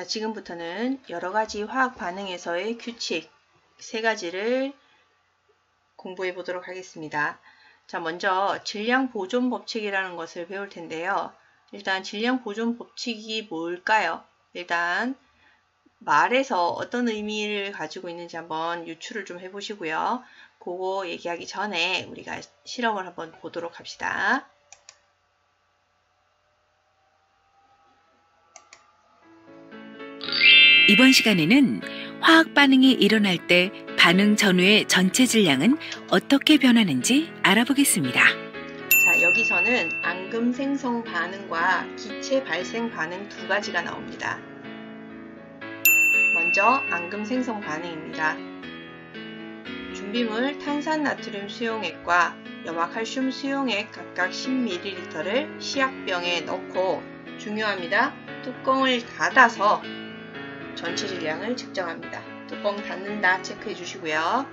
자, 지금부터는 여러 가지 화학 반응에서의 규칙 세 가지를 공부해 보도록 하겠습니다. 자, 먼저 질량 보존 법칙이라는 것을 배울 텐데요. 일단 질량 보존 법칙이 뭘까요? 일단 말에서 어떤 의미를 가지고 있는지 한번 유추를 좀 해보시고요. 그거 얘기하기 전에 우리가 실험을 한번 보도록 합시다. 이번 시간에는 화학 반응이 일어날 때 반응 전후의 전체 질량은 어떻게 변하는지 알아보겠습니다. 자, 여기서는 앙금 생성 반응과 기체 발생 반응 두 가지가 나옵니다. 먼저 앙금 생성 반응입니다. 준비물 탄산 나트륨 수용액과 염화칼슘 수용액 각각 10ml를 시약병에 넣고 중요합니다. 뚜껑을 닫아서 전체 질량을 측정합니다. 뚜껑 닫는다 체크해 주시고요.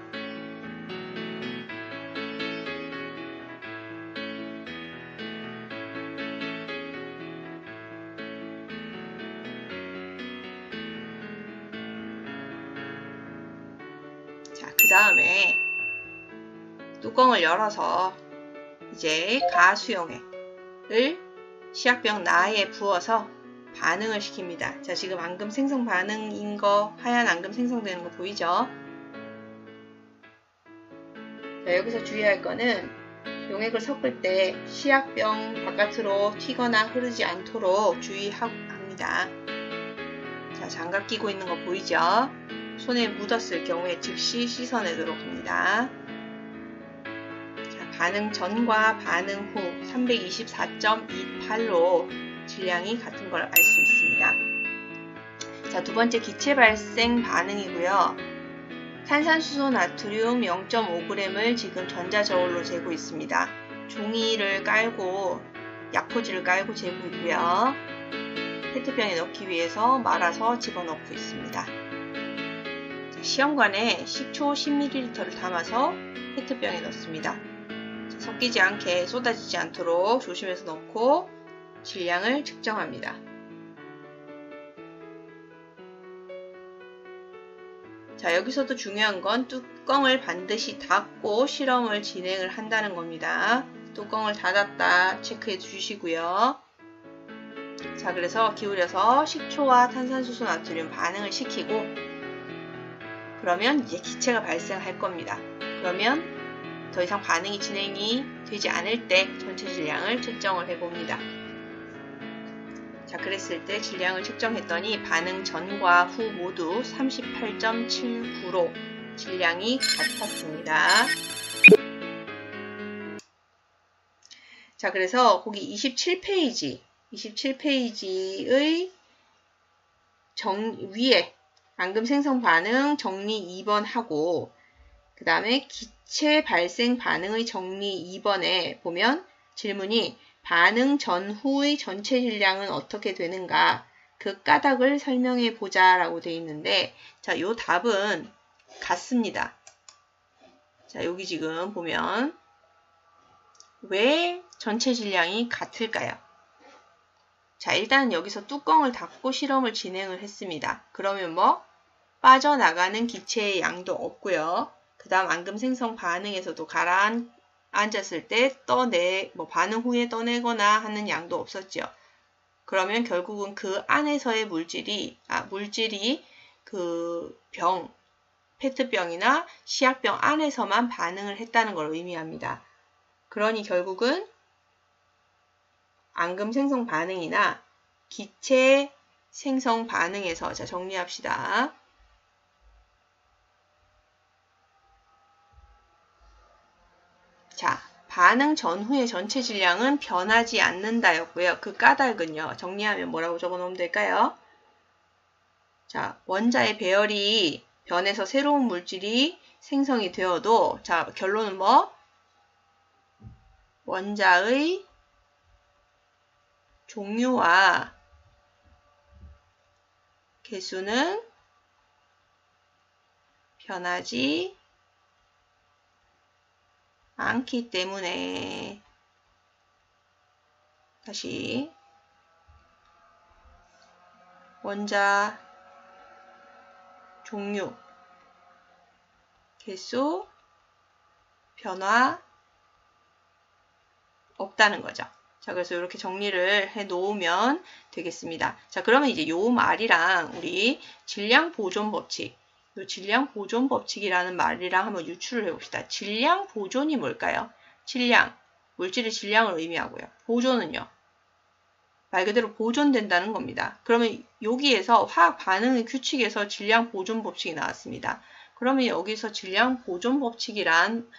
자, 그 다음에 뚜껑을 열어서 이제 가수용액을 시약병 나에 부어서 반응을 시킵니다. 자, 지금 앙금 생성 반응인 거, 하얀 앙금 생성되는 거 보이죠? 자, 여기서 주의할 거는 용액을 섞을 때 시약병 바깥으로 튀거나 흐르지 않도록 주의합니다. 자, 장갑 끼고 있는 거 보이죠? 손에 묻었을 경우에 즉시 씻어내도록 합니다. 자, 반응 전과 반응 후 324.28로 질량이 같은 걸 알 수 있습니다. 자, 두 번째 기체 발생 반응이고요. 탄산수소 나트륨 0.5g을 지금 전자저울로 재고 있습니다. 종이를 깔고 약포지를 깔고 재고 있고요. 페트병에 넣기 위해서 말아서 집어넣고 있습니다. 시험관에 식초 10ml를 담아서 페트병에 넣습니다. 섞이지 않게 쏟아지지 않도록 조심해서 넣고 질량을 측정합니다. 자, 여기서도 중요한 건 뚜껑을 반드시 닫고 실험을 진행을 한다는 겁니다. 뚜껑을 닫았다 체크해 주시고요. 자, 그래서 기울여서 식초와 탄산수소 나트륨 반응을 시키고 그러면 이제 기체가 발생할 겁니다. 그러면 더 이상 반응이 진행이 되지 않을 때 전체 질량을 측정을 해봅니다. 자, 그랬을 때 질량을 측정했더니 반응 전과 후 모두 38.79로 질량이 같았습니다. 자, 그래서 거기 27페이지, 27페이지의 정, 위에 앙금 생성 반응 정리 2번 하고 그 다음에 기체 발생 반응의 정리 2번에 보면 질문이 반응 전후의 전체 질량은 어떻게 되는가 그 까닭을 설명해 보자 라고 되어 있는데 자, 요 답은 같습니다. 자, 여기 지금 보면 왜 전체 질량이 같을까요? 자, 일단 여기서 뚜껑을 닫고 실험을 진행을 했습니다. 그러면 뭐 빠져나가는 기체의 양도 없고요. 그 다음 앙금 생성 반응에서도 가라앉 앉았을 때 떠내, 뭐 반응 후에 떠내거나 하는 양도 없었죠. 그러면 결국은 그 안에서의 물질이, 아, 물질이 그 병, 페트병이나 시약병 안에서만 반응을 했다는 걸 의미합니다. 그러니 결국은 앙금 생성 반응이나 기체 생성 반응에서, 자, 정리합시다. 자, 반응 전후의 전체 질량은 변하지 않는다였고요. 그 까닭은요. 정리하면 뭐라고 적어놓으면 될까요? 자, 원자의 배열이 변해서 새로운 물질이 생성이 되어도 자, 결론은 뭐? 원자의 종류와 개수는 변하지 않기 때문에 다시 원자 종류 개수 변화 없다는 거죠. 자, 그래서 이렇게 정리를 해 놓으면 되겠습니다. 자, 그러면 이제 요 말이랑 우리 질량 보존 법칙, 요 질량 보존 법칙이라는 말이랑 한번 유추를 해 봅시다. 질량 보존이 뭘까요? 질량, 물질의 질량을 의미하고요. 보존은요. 말 그대로 보존된다는 겁니다. 그러면 여기에서 화학 반응의 규칙에서 질량 보존 법칙이 나왔습니다. 그러면 여기서 질량 보존 법칙이란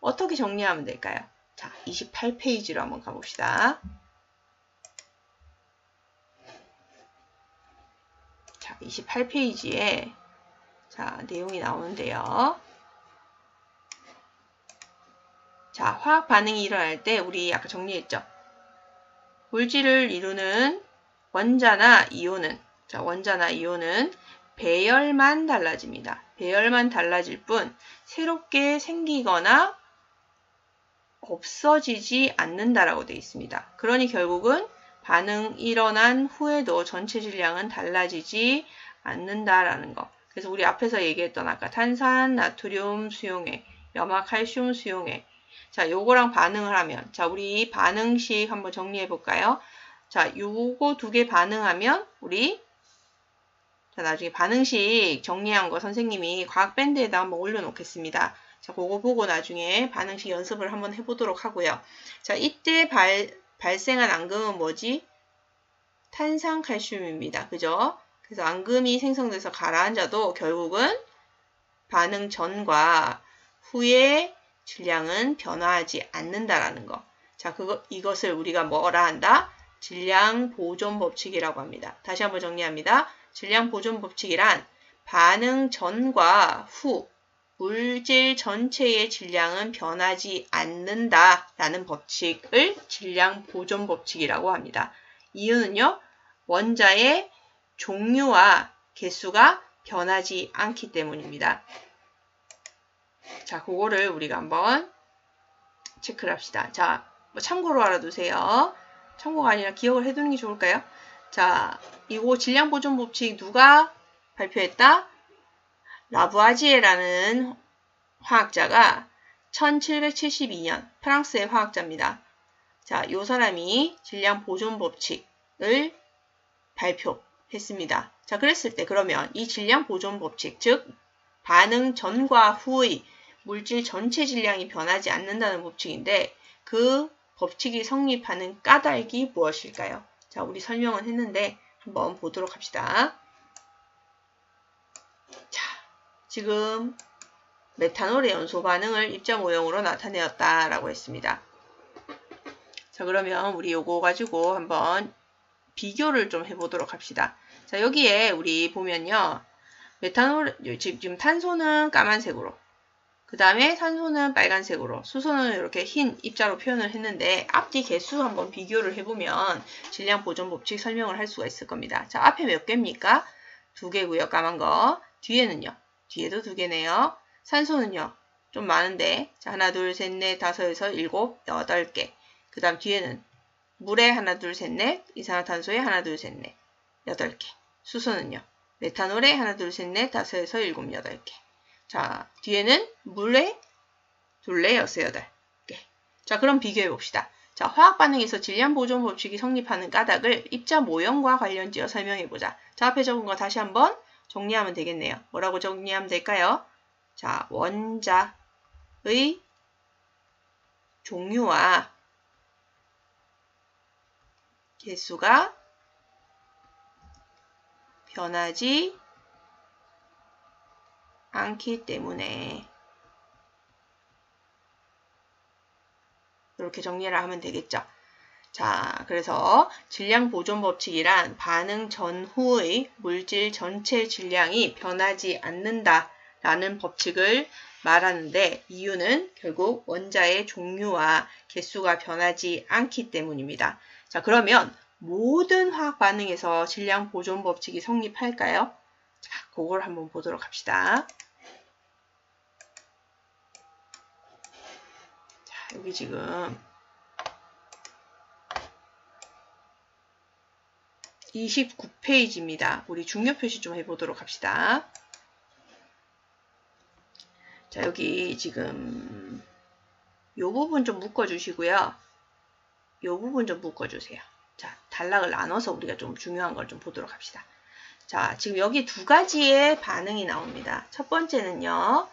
어떻게 정리하면 될까요? 자, 28페이지로 한번 가봅시다. 자, 28페이지에 자, 내용이 나오는데요. 자, 화학 반응이 일어날 때 우리 아까 정리했죠. 물질을 이루는 원자나 이온은 자, 원자나 이온은 배열만 달라집니다. 배열만 달라질 뿐 새롭게 생기거나 없어지지 않는다라고 되어 있습니다. 그러니 결국은 반응 일어난 후에도 전체 질량은 달라지지 않는다라는 거. 그래서 우리 앞에서 얘기했던 아까 탄산, 나트륨 수용액, 염화, 칼슘 수용액. 자, 요거랑 반응을 하면 자, 우리 반응식 한번 정리해 볼까요? 자, 요거 두 개 반응하면 우리 자, 나중에 반응식 정리한 거 선생님이 과학 밴드에다 한번 올려 놓겠습니다. 자, 그거 보고 나중에 반응식 연습을 한번 해 보도록 하고요. 자, 이때 발, 발생한 앙금은 뭐지? 탄산칼슘입니다. 그죠? 그래서 앙금이 생성돼서 가라앉아도 결국은 반응 전과 후의 질량은 변화하지 않는다라는 거. 자, 그거, 이것을 우리가 뭐라 한다? 질량 보존 법칙이라고 합니다. 다시 한번 정리합니다. 질량 보존 법칙이란 반응 전과 후 물질 전체의 질량은 변하지 않는다라는 법칙을 질량 보존 법칙이라고 합니다. 이유는요. 원자의 종류와 개수가 변하지 않기 때문입니다. 자, 그거를 우리가 한번 체크를 합시다. 자, 뭐 참고로 알아두세요. 참고가 아니라 기억을 해두는 게 좋을까요? 자, 이거 질량 보존 법칙 누가 발표했다? 라부아지에라는 화학자가 1772년 프랑스의 화학자입니다. 자, 이 사람이 질량 보존 법칙을 발표 했습니다. 자, 그랬을 때 그러면 이 질량 보존 법칙, 즉 반응 전과 후의 물질 전체 질량이 변하지 않는다는 법칙인데 그 법칙이 성립하는 까닭이 무엇일까요? 자, 우리 설명은 했는데 한번 보도록 합시다. 지금 메탄올의 연소 반응을 입자 모형으로 나타내었다라고 했습니다. 자 그러면 우리 요거 가지고 한번 비교를 좀 해보도록 합시다. 자 여기에 우리 보면요. 메탄올 지금 탄소는 까만색으로 그 다음에 산소는 빨간색으로 수소는 이렇게 흰 입자로 표현을 했는데 앞뒤 개수 한번 비교를 해보면 질량 보존 법칙 설명을 할 수가 있을 겁니다. 자 앞에 몇 개입니까? 두 개고요 까만 거 뒤에는요 뒤에도 두 개네요. 산소는요. 좀 많은데 자 하나 둘 셋 넷 다섯 여섯 일곱 여덟 개. 그 다음 뒤에는 물에 하나 둘 셋 넷 이산화탄소에 하나 둘 셋 넷 여덟 개. 수소는요. 메탄올에 하나 둘 셋 넷 다섯 여섯 일곱 여덟 개. 자 뒤에는 물에 둘레 여섯 여덟 개. 자 그럼 비교해 봅시다. 자, 화학 반응에서 질량 보존 법칙이 성립하는 까닭을 입자 모형과 관련지어 설명해 보자. 자, 앞에 적은 거 다시 한번 정리하면 되겠네요. 뭐라고 정리하면 될까요? 자, 원자의 종류와 개수가 변하지 않기 때문에 이렇게 정리를 하면 되겠죠. 자, 그래서 질량 보존 법칙이란 반응 전후의 물질 전체 질량이 변하지 않는다라는 법칙을 말하는데 이유는 결국 원자의 종류와 개수가 변하지 않기 때문입니다. 자, 그러면 모든 화학 반응에서 질량 보존 법칙이 성립할까요? 자, 그걸 한번 보도록 합시다. 자, 여기 지금 29페이지입니다. 우리 중요 표시 좀 해보도록 합시다. 자, 여기 지금 요 부분 좀 묶어주시고요. 요 부분 좀 묶어주세요. 자, 단락을 나눠서 우리가 좀 중요한 걸 좀 보도록 합시다. 자, 지금 여기 두 가지의 반응이 나옵니다. 첫 번째는요.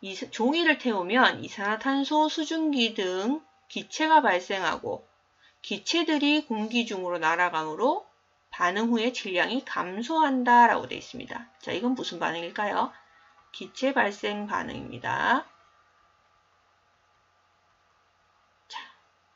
이 종이를 태우면 이산화탄소, 수증기 등 기체가 발생하고 기체들이 공기 중으로 날아가므로 반응 후에 질량이 감소한다 라고 되어 있습니다. 자, 이건 무슨 반응일까요? 기체 발생 반응입니다.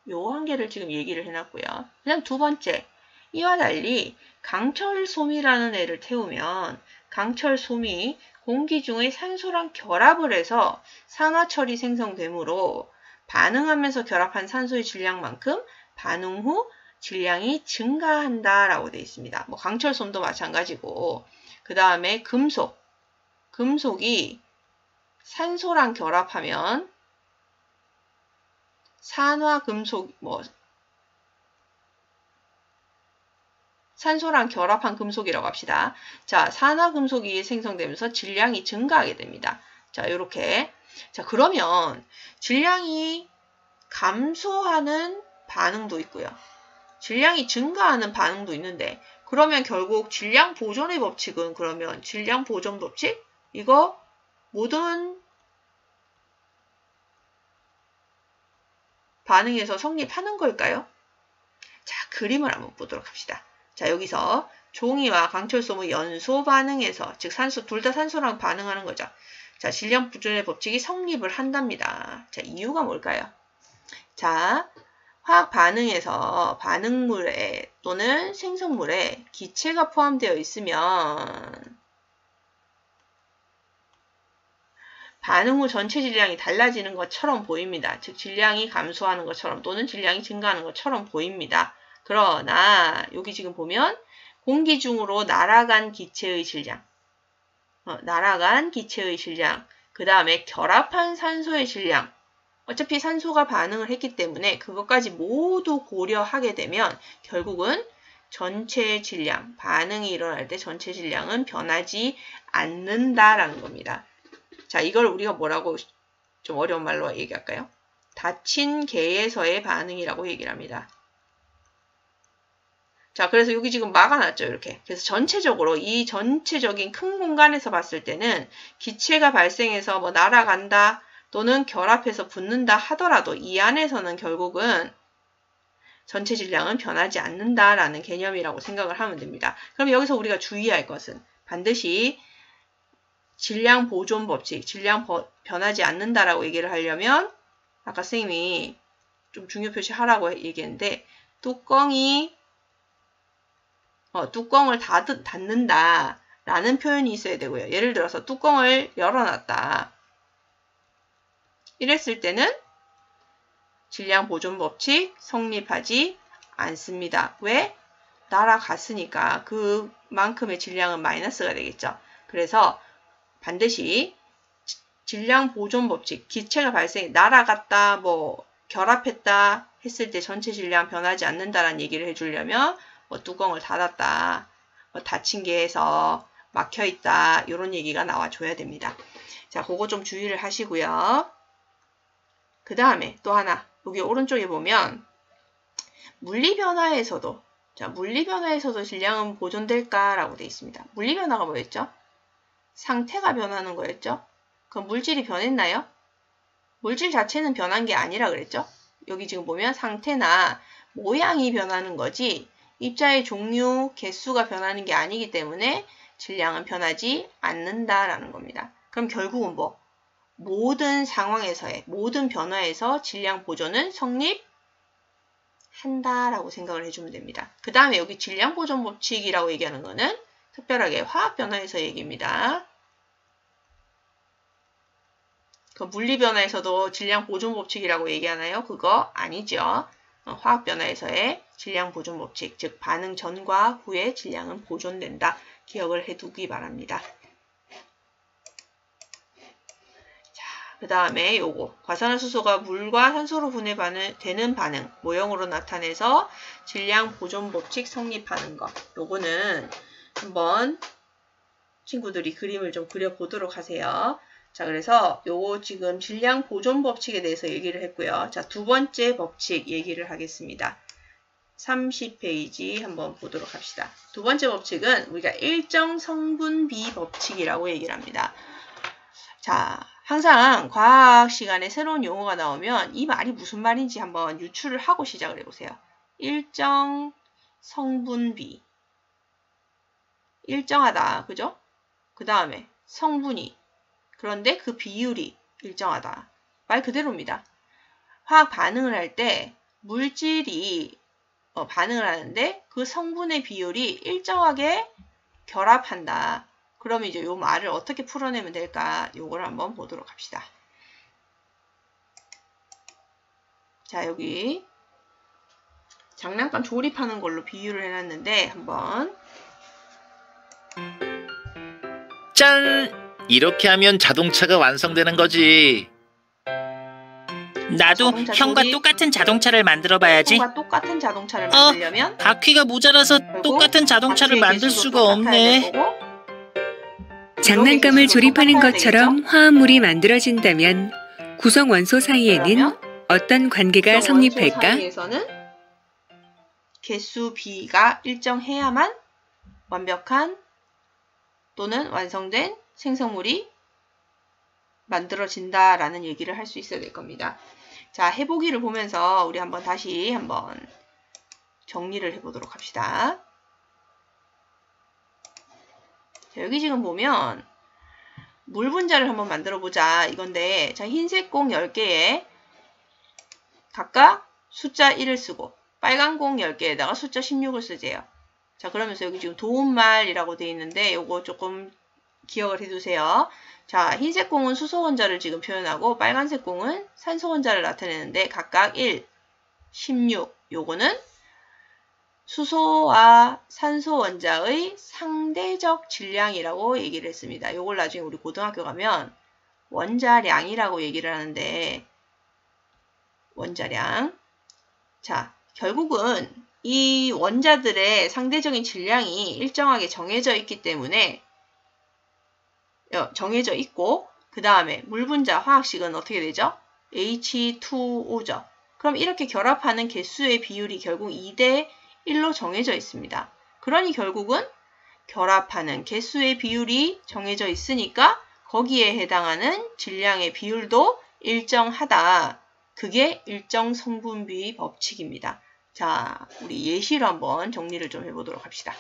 요 한 개를 지금 얘기를 해놨고요. 그냥 두 번째, 이와 달리 강철솜이라는 애를 태우면 강철솜이 공기 중의 산소랑 결합을 해서 산화철이 생성되므로 반응하면서 결합한 산소의 질량만큼 반응 후 질량이 증가한다 라고 되어 있습니다. 뭐 강철솜도 마찬가지고 그 다음에 금속 금속이 산소랑 결합하면 산화금속 뭐 산소랑 결합한 금속이라고 합시다. 자, 산화금속이 생성되면서 질량이 증가하게 됩니다. 자, 이렇게. 자, 그러면 질량이 감소하는 반응도 있고요. 질량이 증가하는 반응도 있는데 그러면 결국 질량 보존의 법칙은 그러면 질량 보존 법칙 이거 모든 반응에서 성립하는 걸까요? 자, 그림을 한번 보도록 합시다. 자, 여기서 종이와 강철솜의 연소 반응에서 즉 산소 둘 다 산소랑 반응하는 거죠. 자, 질량 보존의 법칙이 성립을 한답니다. 자, 이유가 뭘까요? 자, 화학 반응에서 반응물에 또는 생성물에 기체가 포함되어 있으면 반응 후 전체 질량이 달라지는 것처럼 보입니다. 즉 질량이 감소하는 것처럼 또는 질량이 증가하는 것처럼 보입니다. 그러나 여기 지금 보면 공기 중으로 날아간 기체의 질량 어, 날아간 기체의 질량 그 다음에 결합한 산소의 질량 어차피 산소가 반응을 했기 때문에 그것까지 모두 고려하게 되면 결국은 전체 질량, 반응이 일어날 때 전체 질량은 변하지 않는다라는 겁니다. 자, 이걸 우리가 뭐라고 좀 어려운 말로 얘기할까요? 닫힌 개에서의 반응이라고 얘기를 합니다. 자, 그래서 여기 지금 막아놨죠, 이렇게. 그래서 전체적으로 이 전체적인 큰 공간에서 봤을 때는 기체가 발생해서 뭐 날아간다, 또는 결합해서 붙는다 하더라도 이 안에서는 결국은 전체 질량은 변하지 않는다라는 개념이라고 생각을 하면 됩니다. 그럼 여기서 우리가 주의할 것은 반드시 질량 보존 법칙, 질량 변하지 않는다라고 얘기를 하려면 아까 선생님이 좀 중요 표시하라고 얘기했는데 뚜껑이 어, 뚜껑을 닫, 닫는다 라는 표현이 있어야 되고요. 예를 들어서 뚜껑을 열어놨다. 이랬을 때는 질량 보존 법칙 성립하지 않습니다. 왜? 날아갔으니까 그만큼의 질량은 마이너스가 되겠죠. 그래서 반드시 질량 보존 법칙, 기체가 발생, 날아갔다, 뭐 결합했다 했을 때 전체 질량 변하지 않는다라는 얘기를 해주려면 뭐 뚜껑을 닫았다, 뭐 닫힌 게에서 막혀 있다 이런 얘기가 나와줘야 됩니다. 자, 그거 좀 주의를 하시고요. 그 다음에 또 하나 여기 오른쪽에 보면 물리 변화에서도 자 물리 변화에서도 질량은 보존될까라고 되어 있습니다. 물리 변화가 뭐였죠? 상태가 변하는 거였죠? 그럼 물질이 변했나요? 물질 자체는 변한 게 아니라 그랬죠? 여기 지금 보면 상태나 모양이 변하는 거지 입자의 종류, 개수가 변하는 게 아니기 때문에 질량은 변하지 않는다라는 겁니다. 그럼 결국은 뭐? 모든 상황에서의 모든 변화에서 질량 보존은 성립한다라고 생각을 해주면 됩니다. 그 다음에 여기 질량 보존 법칙이라고 얘기하는 거는 특별하게 화학 변화에서 얘기입니다. 그 물리 변화에서도 질량 보존 법칙이라고 얘기하나요? 그거 아니죠. 어, 화학 변화에서의 질량 보존 법칙, 즉 반응 전과 후에 질량은 보존된다. 기억을 해두기 바랍니다. 그 다음에 요거 과산화수소가 물과 산소로 분해되는 반응 모형으로 나타내서 질량 보존 법칙 성립하는 거 요거는 한번 친구들이 그림을 좀 그려보도록 하세요. 자, 그래서 요거 지금 질량 보존 법칙에 대해서 얘기를 했고요. 자, 두 번째 법칙 얘기를 하겠습니다. 30페이지 한번 보도록 합시다. 두 번째 법칙은 우리가 일정 성분 비 법칙이라고 얘기를 합니다. 자, 항상 과학 시간에 새로운 용어가 나오면 이 말이 무슨 말인지 한번 유추를 하고 시작을 해보세요. 일정 성분 비. 일정하다. 그죠? 그 다음에 성분이. 그런데 그 비율이 일정하다. 말 그대로입니다. 화학 반응을 할 때 물질이 어, 반응을 하는데 그 성분의 비율이 일정하게 결합한다. 그러면 이제 이 말을 어떻게 풀어내면 될까? 요걸 한번 보도록 합시다. 자, 여기 장난감 조립하는 걸로 비유를 해놨는데 한번 짠! 이렇게 하면 자동차가 완성되는 거지. 나도 자동차 형과 조립. 똑같은 자동차를 만들어 봐야지. 손과 똑같은 자동차를 어, 만들려면 바퀴가 모자라서 똑같은 자동차를 바퀴의 만들 개수도 수가 똑같아야 없네. 거고, 장난감을 조립하는 것처럼 화합물이 만들어진다면 구성 원소 사이에는 그러면 어떤 관계가 원소 성립할까? 사이에서는 개수 B가 일정해야만 완벽한 또는 완성된 생성물이 만들어진다라는 얘기를 할 수 있어야 될 겁니다. 자, 해보기를 보면서 우리 한번 다시 한번 정리를 해보도록 합시다. 자, 여기 지금 보면 물 분자를 한번 만들어 보자 이건데 자 흰색 공 10개에 각각 숫자 1을 쓰고 빨간 공 10개에다가 숫자 16을 쓰재요. 자 그러면서 여기 지금 도움말이라고 되어 있는데 요거 조금 기억을 해두세요. 자 흰색 공은 수소 원자를 지금 표현하고 빨간색 공은 산소 원자를 나타내는데 각각 1, 16 요거는 수소와 산소 원자의 상대적 질량이라고 얘기를 했습니다. 요걸 나중에 우리 고등학교 가면 원자량이라고 얘기를 하는데 원자량 자 결국은 이 원자들의 상대적인 질량이 일정하게 정해져 있기 때문에 어, 정해져 있고 그 다음에 물 분자 화학식은 어떻게 되죠? H2O죠. 그럼 이렇게 결합하는 개수의 비율이 결국 2대 1로 정해져 있습니다. 그러니 결국은 결합하는 개수의 비율이 정해져 있으니까 거기에 해당하는 질량의 비율도 일정하다. 그게 일정 성분비 법칙입니다. 자, 우리 예시로 한번 정리를 좀 해보도록 합시다.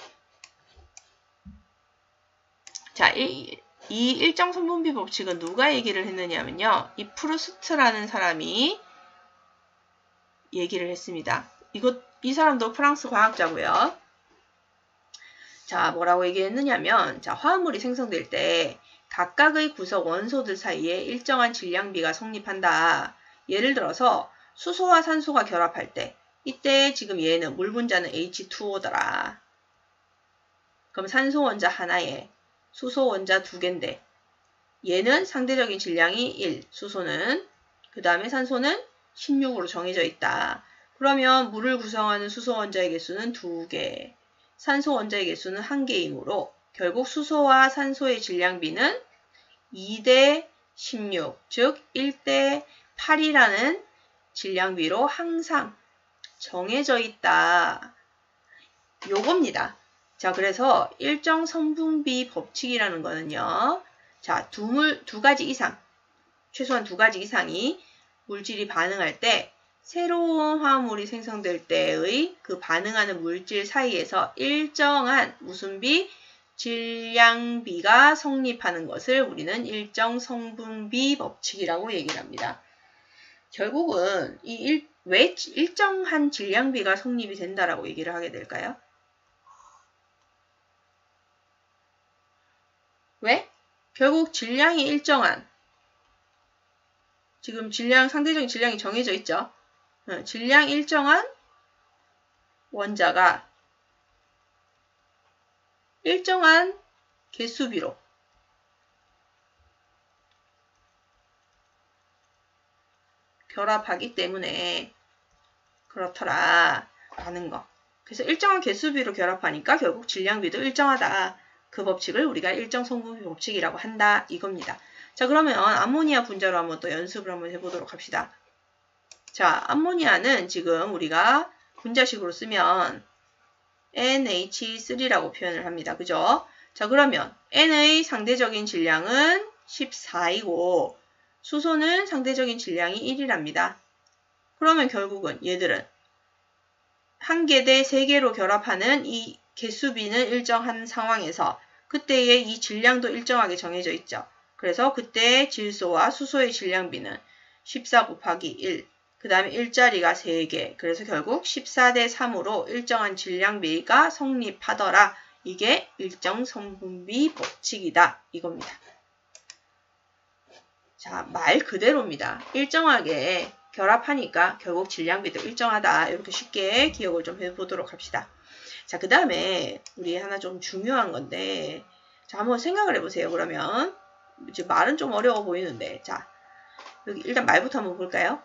자, 이, 이 일정 성분비 법칙은 누가 얘기를 했느냐면요. 이 프루스트라는 사람이 얘기를 했습니다. 이것, 이 사람도 프랑스 과학자고요. 자, 뭐라고 얘기했느냐면, 자, 화합물이 생성될 때 각각의 구성 원소들 사이에 일정한 질량비가 성립한다. 예를 들어서 수소와 산소가 결합할 때, 이때 지금 얘는 물 분자는 H2O더라. 그럼 산소 원자 하나에 수소 원자 두 개인데, 얘는 상대적인 질량이 1, 수소는, 그 다음에 산소는 16으로 정해져 있다. 그러면 물을 구성하는 수소 원자의 개수는 2개, 산소 원자의 개수는 1개이므로 결국 수소와 산소의 질량비는 2대 16, 즉 1대 8이라는 질량비로 항상 정해져 있다. 요겁니다. 자, 그래서 일정 성분비 법칙이라는 거는요. 자, 두, 물, 두 가지 이상, 최소한 두 가지 이상이 물질이 반응할 때 새로운 화합물이 생성될 때의 그 반응하는 물질 사이에서 일정한 무슨 비? 질량비가 성립하는 것을 우리는 일정 성분비 법칙이라고 얘기를 합니다. 결국은 이 일, 왜 일정한 질량비가 성립이 된다라고 얘기를 하게 될까요? 왜? 결국 질량이 일정한 지금 질량 상대적인 질량이 정해져 있죠. 어, 질량 일정한 원자가 일정한 개수비로 결합하기 때문에 그렇더라 라는 거. 그래서 일정한 개수비로 결합하니까 결국 질량비도 일정하다. 그 법칙을 우리가 일정 성분비 법칙이라고 한다 이겁니다. 자 그러면 암모니아 분자로 한번 또 연습을 한번 해보도록 합시다. 자 암모니아는 지금 우리가 분자식으로 쓰면 NH3라고 표현을 합니다. 그죠? 자 그러면 N의 상대적인 질량은 14이고 수소는 상대적인 질량이 1이랍니다. 그러면 결국은 얘들은 한 개 대 세 개로 결합하는 이 개수비는 일정한 상황에서 그때의 이 질량도 일정하게 정해져 있죠. 그래서 그때 질소와 수소의 질량비는 14 곱하기 1, 그 다음에 일자리가 3개, 그래서 결국 14대 3으로 일정한 질량비가 성립하더라. 이게 일정 성분비 법칙이다. 이겁니다. 자, 말 그대로입니다. 일정하게 결합하니까 결국 질량비도 일정하다. 이렇게 쉽게 기억을 좀 해보도록 합시다. 자, 그 다음에 우리 하나 좀 중요한 건데 자, 한번 생각을 해보세요. 그러면 지금 말은 좀 어려워 보이는데 자, 여기 일단 말부터 한번 볼까요?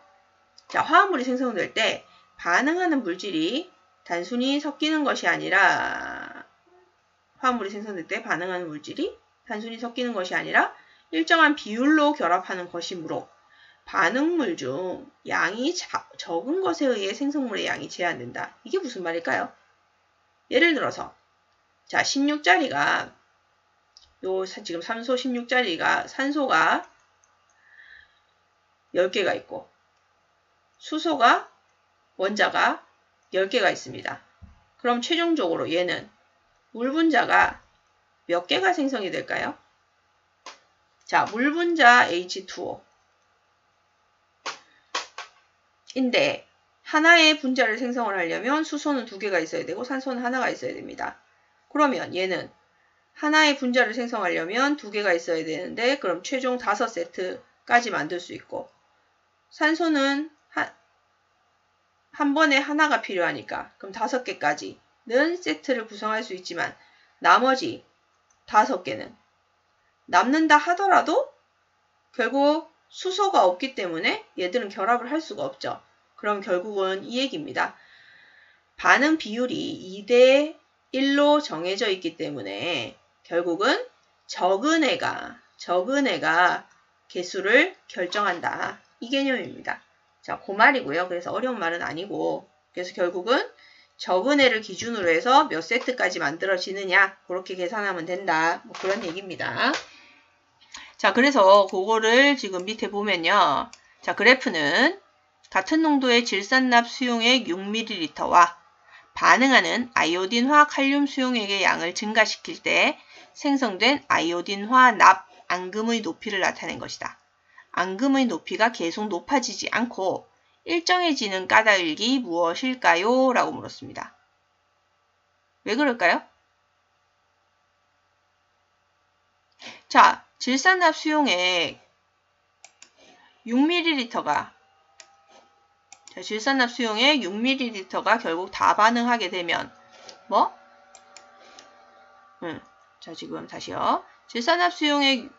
자, 화합물이 생성될 때 반응하는 물질이 단순히 섞이는 것이 아니라 화합물이 생성될 때 반응하는 물질이 단순히 섞이는 것이 아니라 일정한 비율로 결합하는 것이므로 반응물 중 양이 자, 적은 것에 의해 생성물의 양이 제한된다. 이게 무슨 말일까요? 예를 들어서 자 16짜리가 요 지금 산소 16짜리가 산소가 10개가 있고 수소가 원자가 10개가 있습니다. 그럼 최종적으로 얘는 물 분자가 몇 개가 생성이 될까요? 자, 물 분자 H2O 인데 하나의 분자를 생성을 하려면 수소는 두 개가 있어야 되고 산소는 하나가 있어야 됩니다. 그러면 얘는 하나의 분자를 생성하려면 두 개가 있어야 되는데 그럼 최종 다섯 세트까지 만들 수 있고 산소는 한, 한 번에 하나가 필요하니까 그럼 다섯 개까지는 세트를 구성할 수 있지만 나머지 다섯 개는 남는다 하더라도 결국 수소가 없기 때문에 얘들은 결합을 할 수가 없죠. 그럼 결국은 이 얘기입니다. 반응 비율이 2대 1로 정해져 있기 때문에 결국은 적은 애가 적은 애가 개수를 결정한다. 이 개념입니다. 자, 그 말이고요. 그래서 어려운 말은 아니고 그래서 결국은 적은 애를 기준으로 해서 몇 세트까지 만들어지느냐 그렇게 계산하면 된다. 뭐 그런 얘기입니다. 자, 그래서 그거를 지금 밑에 보면요. 자, 그래프는 같은 농도의 질산납 수용액 6ml와 반응하는 아이오딘화 칼륨 수용액의 양을 증가시킬 때 생성된 아이오딘화 납 앙금의 높이를 나타낸 것이다. 앙금의 높이가 계속 높아지지 않고 일정해지는 까닭이 무엇일까요? 라고 물었습니다. 왜 그럴까요? 자, 질산납 수용액 6ml가 자, 질산납 수용액 6ml가 결국 다 반응하게 되면 뭐? 음, 자 지금 다시요. 질산납 수용액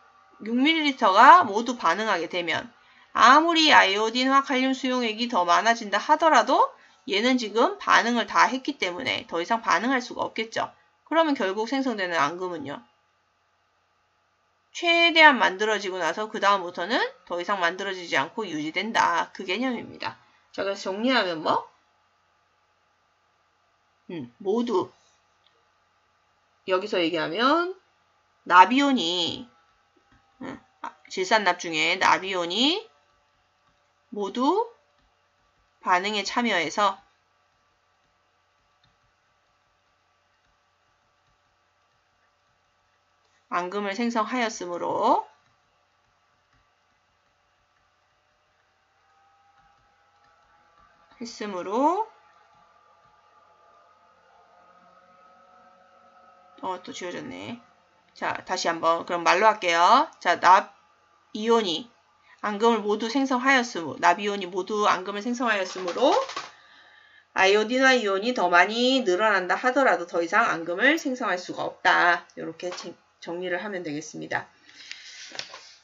6ml가 모두 반응하게 되면 아무리 아이오딘화 칼륨 수용액이 더 많아진다 하더라도 얘는 지금 반응을 다 했기 때문에 더 이상 반응할 수가 없겠죠. 그러면 결국 생성되는 앙금은요. 최대한 만들어지고 나서 그 다음부터는 더 이상 만들어지지 않고 유지된다. 그 개념입니다. 자, 그래서 정리하면 뭐? 음, 모두 여기서 얘기하면 나비온이 음, 질산납 중에 나비온이 모두 반응에 참여해서 앙금을 생성하였으므로 했으므로 어, 또 지워졌네. 자, 다시 한번 그럼 말로 할게요. 자, 납 이온이 앙금을 모두 생성하였으므로 납 이온이 모두 앙금을 생성하였으므로 아이오딘화 이온이 더 많이 늘어난다 하더라도 더 이상 앙금을 생성할 수가 없다. 이렇게 정리를 하면 되겠습니다.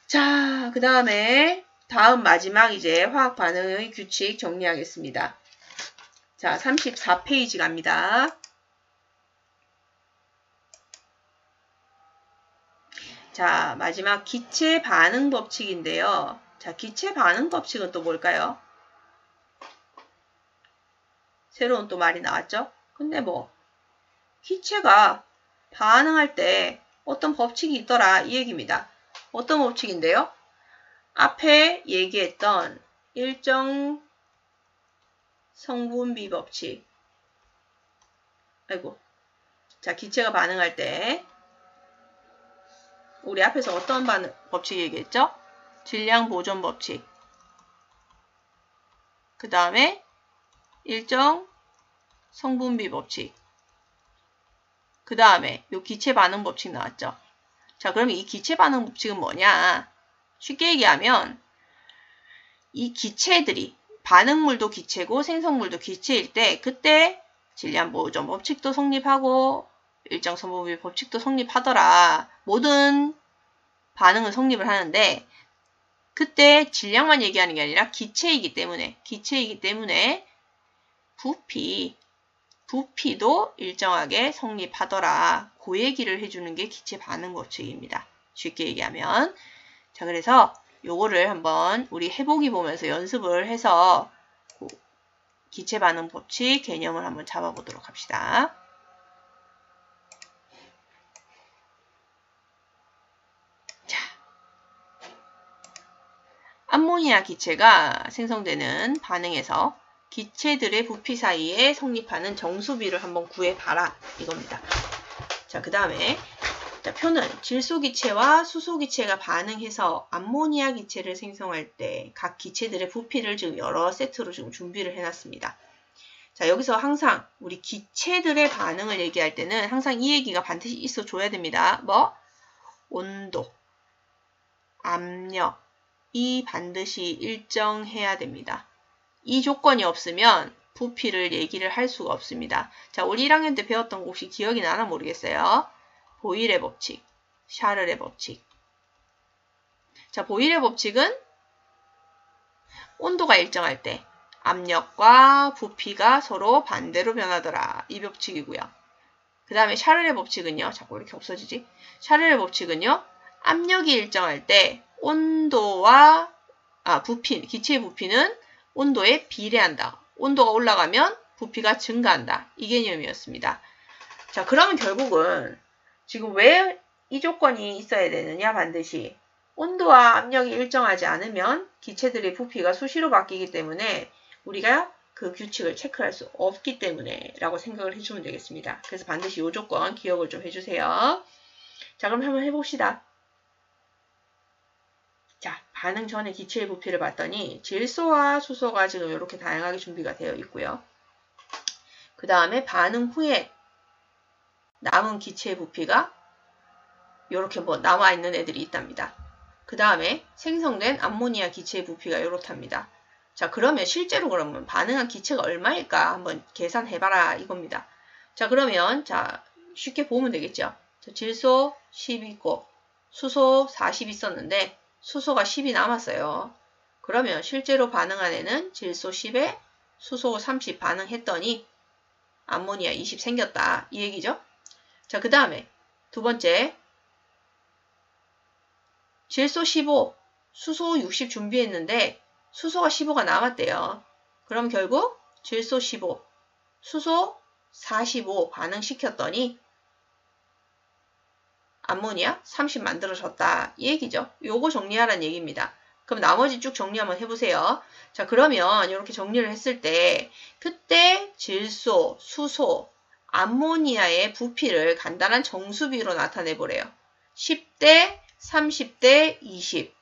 자, 그 다음에 다음 마지막 이제 화학 반응의 규칙 정리하겠습니다. 자, 34페이지 갑니다. 자, 마지막 기체 반응 법칙인데요. 자, 기체 반응 법칙은 또 뭘까요? 새로운 또 말이 나왔죠? 근데 뭐, 기체가 반응할 때 어떤 법칙이 있더라 이 얘기입니다. 어떤 법칙인데요? 앞에 얘기했던 일정 성분비 법칙. 아이고. 자, 기체가 반응할 때 우리 앞에서 어떤 반응, 법칙 얘기했죠? 질량 보존 법칙. 그 다음에 일정 성분비 법칙. 그 다음에 요 기체 반응 법칙 나왔죠. 자, 그럼 이 기체 반응 법칙은 뭐냐? 쉽게 얘기하면 이 기체들이 반응물도 기체고 생성물도 기체일 때 그때 질량 보존 법칙도 성립하고 일정 성분비 법칙도 성립하더라. 모든 반응은 성립을 하는데 그때 질량만 얘기하는 게 아니라 기체이기 때문에 기체이기 때문에 부피 부피도 일정하게 성립하더라. 그 얘기를 해주는 게 기체 반응 법칙입니다. 쉽게 얘기하면 자 그래서 요거를 한번 우리 해보기 보면서 연습을 해서 그 기체 반응 법칙 개념을 한번 잡아보도록 합시다. 자, 암모니아 기체가 생성되는 반응에서 기체들의 부피 사이에 성립하는 정수비를 한번 구해봐라 이겁니다. 자, 그 다음에 자, 표는 질소기체와 수소기체가 반응해서 암모니아 기체를 생성할 때 각 기체들의 부피를 지금 여러 세트로 지금 준비를 해놨습니다. 자, 여기서 항상 우리 기체들의 반응을 얘기할 때는 항상 이 얘기가 반드시 있어 줘야 됩니다. 뭐? 온도, 압력, 이 반드시 일정해야 됩니다. 이 조건이 없으면 부피를 얘기를 할 수가 없습니다. 자, 우리 1학년 때 배웠던 거 혹시 기억이 나나 모르겠어요. 보일의 법칙, 샤를의 법칙. 자, 보일의 법칙은 온도가 일정할 때 압력과 부피가 서로 반대로 변하더라. 이 법칙이고요. 그 다음에 샤를의 법칙은요. 자꾸 이렇게 없어지지? 샤를의 법칙은요. 압력이 일정할 때 온도와 아, 부피, 기체의 부피는 온도에 비례한다. 온도가 올라가면 부피가 증가한다. 이 개념이었습니다. 자, 그러면 결국은 지금 왜 이 조건이 있어야 되느냐 반드시 온도와 압력이 일정하지 않으면 기체들의 부피가 수시로 바뀌기 때문에 우리가 그 규칙을 체크할 수 없기 때문에 라고 생각을 해주면 되겠습니다. 그래서 반드시 이 조건 기억을 좀 해주세요. 자 그럼 한번 해봅시다. 자 반응 전에 기체의 부피를 봤더니 질소와 수소가 지금 이렇게 다양하게 준비가 되어 있고요. 그 다음에 반응 후에 남은 기체의 부피가 이렇게 뭐 남아 있는 애들이 있답니다. 그 다음에 생성된 암모니아 기체의 부피가 이렇답니다. 자 그러면 실제로 그러면 반응한 기체가 얼마일까 한번 계산해봐라 이겁니다. 자 그러면 자 쉽게 보면 되겠죠. 자, 질소 10 있고 수소 40 있었는데 수소가 10이 남았어요. 그러면 실제로 반응한 애는 질소 10에 수소 30 반응했더니 암모니아 20 생겼다 이 얘기죠. 자, 그 다음에 두 번째 질소 15, 수소 60 준비했는데 수소가 15가 남았대요. 그럼 결국 질소 15, 수소 45 반응시켰더니 암모니아 30 만들어졌다. 이 얘기죠. 요거 정리하라는 얘기입니다. 그럼 나머지 쭉 정리 한번 해보세요. 자 그러면 이렇게 정리를 했을 때 그때 질소, 수소, 암모니아의 부피를 간단한 정수비로 나타내 보래요. 10대, 30대, 20,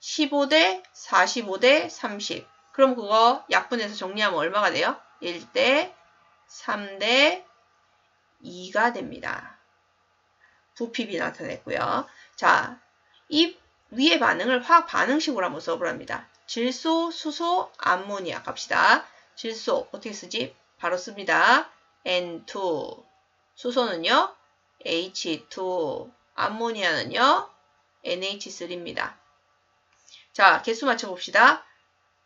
15대, 45대, 30. 그럼 그거 약분해서 정리하면 얼마가 돼요? 1대, 3대, 2가 됩니다. 부피비 나타냈고요. 자, 이 위의 반응을 화학 반응식으로 한번 써보랍니다. 질소, 수소, 암모니아 갑시다. 질소 어떻게 쓰지? 바로 씁니다. N2 수소는요 H2 암모니아는요 NH3입니다. 자, 개수 맞춰봅시다.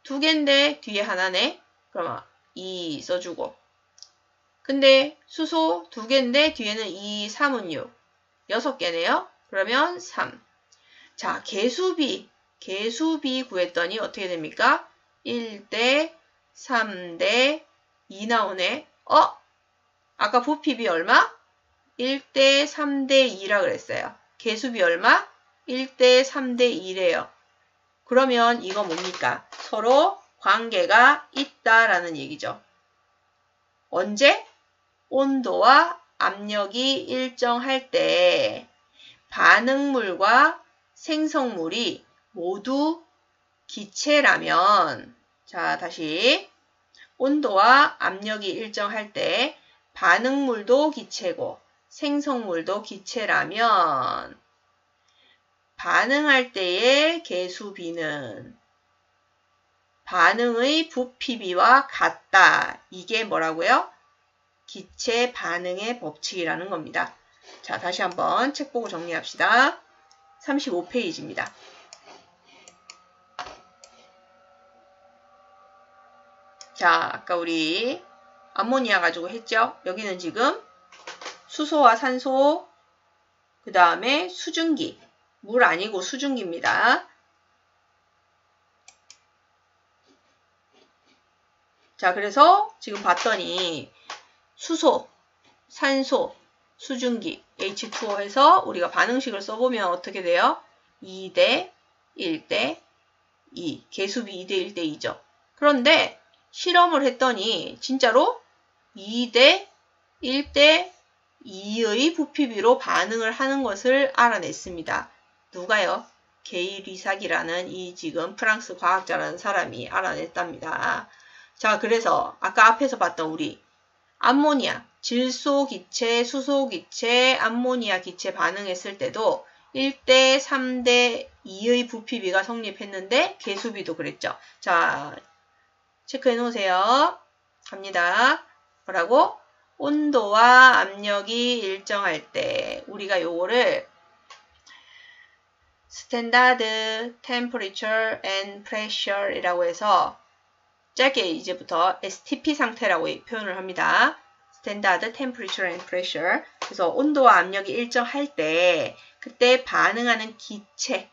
두 개인데 뒤에 하나네. 그러면 2 써주고. 근데 수소 두 개인데 뒤에는 2, 3은 6. 여섯 개네요. 그러면 3. 자, 개수비. 개수비 구했더니 어떻게 됩니까? 1대 3대 2 나오네. 어? 아까 부피비 얼마? 1대 3대 2라 그랬어요. 개수비 얼마? 1대 3대 2래요. 그러면 이거 뭡니까? 서로 관계가 있다라는 얘기죠. 언제? 온도와 압력이 일정할 때 반응물과 생성물이 모두 기체라면 자 다시 온도와 압력이 일정할 때 반응물도 기체고 생성물도 기체라면 반응할 때의 개수비는 반응의 부피비와 같다. 이게 뭐라고요? 기체 반응의 법칙이라는 겁니다. 자, 다시 한번 책 보고 정리합시다. 35페이지입니다. 자, 아까 우리 암모니아 가지고 했죠? 여기는 지금 수소와 산소, 그 다음에 수증기, 물 아니고 수증기입니다. 자, 그래서 지금 봤더니 수소, 산소, 수증기, H2O 해서 우리가 반응식을 써보면 어떻게 돼요? 2대 1대 2, 개수비 2대 1대 2죠. 그런데 실험을 했더니 진짜로 2대 1대 2의 부피비로 반응을 하는 것을 알아냈습니다. 누가요? 게이 리삭이라는 이 지금 프랑스 과학자라는 사람이 알아냈답니다. 자, 그래서 아까 앞에서 봤던 우리 암모니아, 질소 기체, 수소 기체, 암모니아 기체 반응했을 때도 1대 3대 2의 부피비가 성립했는데 개수비도 그랬죠. 자, 체크해 놓으세요. 갑니다. 뭐라고? 온도와 압력이 일정할 때 우리가 요거를 standard temperature and pressure 이라고 해서 짧게 이제부터 STP 상태라고 표현을 합니다. standard temperature and pressure 그래서 온도와 압력이 일정할 때 그때 반응하는 기체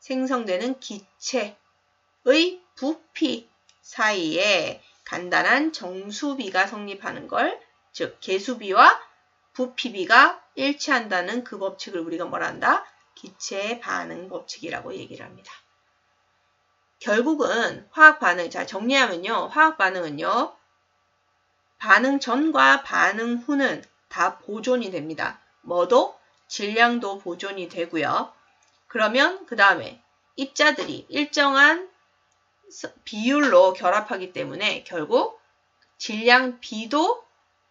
생성되는 기체의 부피 사이에 간단한 정수비가 성립하는 걸, 즉 개수비와 부피비가 일치한다는 그 법칙을 우리가 뭐라 한다? 기체 반응 법칙이라고 얘기를 합니다. 결국은 화학 반응, 자 정리하면요. 화학 반응은요. 반응 전과 반응 후는 다 보존이 됩니다. 뭐도? 질량도 보존이 되고요. 그러면 그 다음에 입자들이 일정한 비율로 결합하기 때문에 결국 질량 B도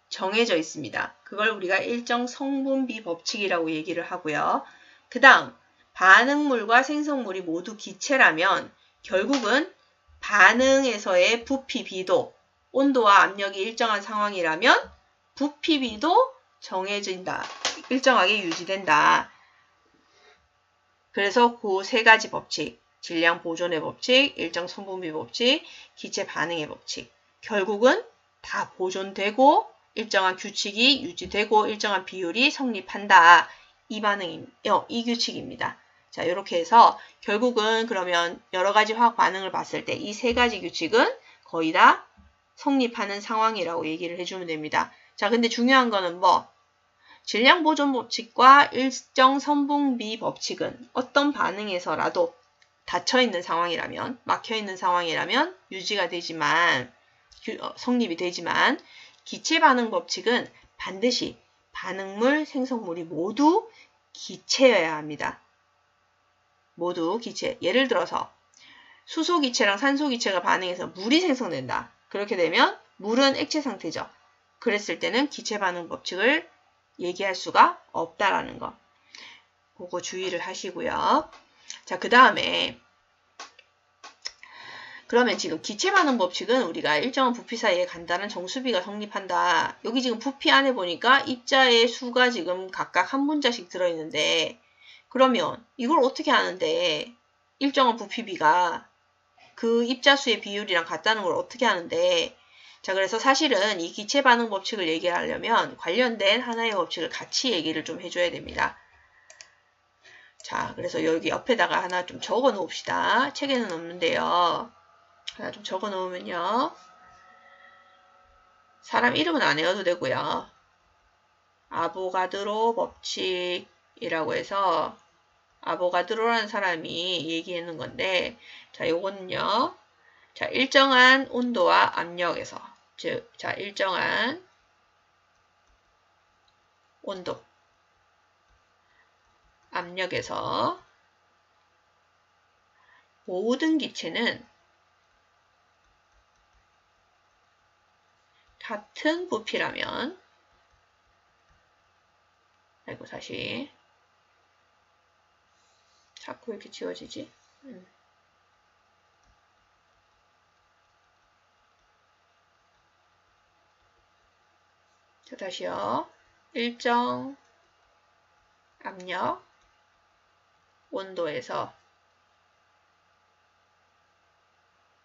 정해져 있습니다. 그걸 우리가 일정 성분비 법칙이라고 얘기를 하고요. 그 다음 반응물과 생성물이 모두 기체라면 결국은 반응에서의 부피 B도 온도와 압력이 일정한 상황이라면 부피 B도 정해진다. 일정하게 유지된다. 그래서 그 세 가지 법칙 질량 보존의 법칙, 일정 성분비 법칙, 기체 반응의 법칙. 결국은 다 보존되고 일정한 규칙이 유지되고 일정한 비율이 성립한다. 이 반응이 어, 이 규칙입니다. 자, 이렇게 해서 결국은 그러면 여러 가지 화학 반응을 봤을 때 이 세 가지 규칙은 거의 다 성립하는 상황이라고 얘기를 해주면 됩니다. 자, 근데 중요한 거는 뭐? 질량 보존 법칙과 일정 성분비 법칙은 어떤 반응에서라도 닫혀 있는 상황이라면, 막혀 있는 상황이라면 유지가 되지만, 어, 성립이 되지만, 기체 반응 법칙은 반드시 반응물, 생성물이 모두 기체여야 합니다. 모두 기체. 예를 들어서 수소 기체랑 산소 기체가 반응해서 물이 생성된다. 그렇게 되면 물은 액체 상태죠. 그랬을 때는 기체 반응 법칙을 얘기할 수가 없다라는 거. 그거 주의를 하시고요. 자, 그 다음에 그러면 지금 기체 반응 법칙은 우리가 일정한 부피 사이에 간단한 정수비가 성립한다. 여기 지금 부피 안에 보니까 입자의 수가 지금 각각 한 분자씩 들어있는데 그러면 이걸 어떻게 하는데 일정한 부피비가 그 입자수의 비율이랑 같다는 걸 어떻게 하는데 자 그래서 사실은 이 기체 반응 법칙을 얘기하려면 관련된 하나의 법칙을 같이 얘기를 좀 해줘야 됩니다. 자 그래서 여기 옆에다가 하나 좀 적어 놓읍시다. 책에는 없는데요. 하나 좀 적어 놓으면요. 사람 이름은 안 외워도 되고요. 아보가드로 법칙 이라고 해서 아보가드로라는 사람이 얘기하는 건데 자 요거는요. 자 일정한 온도와 압력에서 즉 자 일정한 온도 압력에서 모든 기체는 같은 부피라면 아이고 다시 자꾸 이렇게 지워지지? 음. 자 다시요 일정 압력 온도에서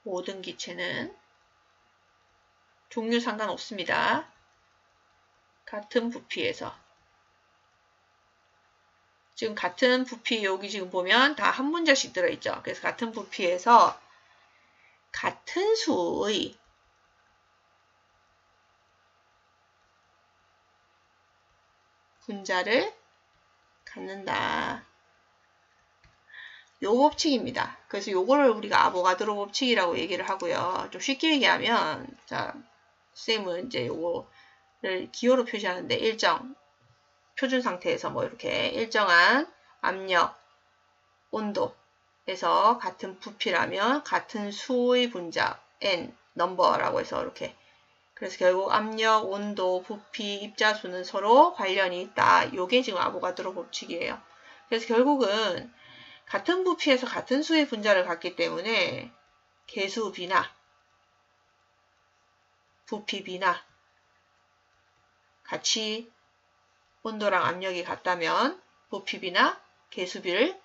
모든 기체는 종류 상관없습니다. 같은 부피에서 지금 같은 부피 여기 지금 보면 다 한 문제씩 들어있죠. 그래서 같은 부피에서 같은 수의 분자를 갖는다. 요 법칙입니다. 그래서 요거를 우리가 아보가드로 법칙이라고 얘기를 하고요. 좀 쉽게 얘기하면 자 쌤은 이제 요거를 기호로 표시하는데 일정 표준 상태에서 뭐 이렇게 일정한 압력, 온도에서 같은 부피라면 같은 수의 분자 n 넘버라고 해서 이렇게 그래서 결국 압력, 온도, 부피, 입자수는 서로 관련이 있다. 요게 지금 아보가드로 법칙이에요. 그래서 결국은 같은 부피에서 같은 수의 분자를 갖기 때문에 개수 비나 부피 비나 같이 온도랑 압력이 같다면 부피비나 개수비를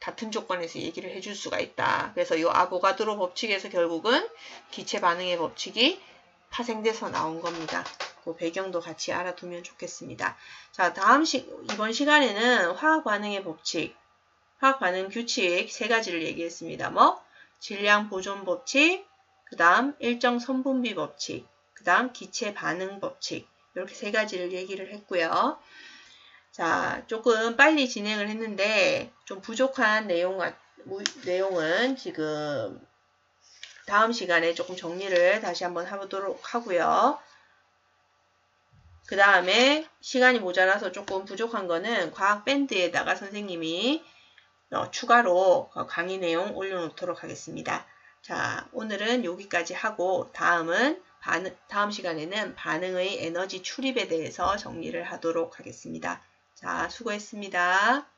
같은 조건에서 얘기를 해줄 수가 있다. 그래서 이 아보가드로 법칙에서 결국은 기체 반응의 법칙이 파생돼서 나온 겁니다. 그 배경도 같이 알아두면 좋겠습니다. 자, 다음 시, 이번 시간에는 화학 반응의 법칙, 화학 반응 규칙 세 가지를 얘기했습니다. 뭐 질량 보존 법칙, 그 다음 일정 선분비 법칙, 그 다음 기체 반응 법칙 이렇게 세 가지를 얘기를 했고요. 자, 조금 빨리 진행을 했는데 좀 부족한 내용, 내용은 지금 다음 시간에 조금 정리를 다시 한번 해보도록 하고요. 그 다음에 시간이 모자라서 조금 부족한 거는 과학밴드에다가 선생님이 어, 추가로 강의 내용 올려놓도록 하겠습니다. 자, 오늘은 여기까지 하고 다음은 반응, 다음 시간에는 반응의 에너지 출입에 대해서 정리를 하도록 하겠습니다. 자, 수고했습니다.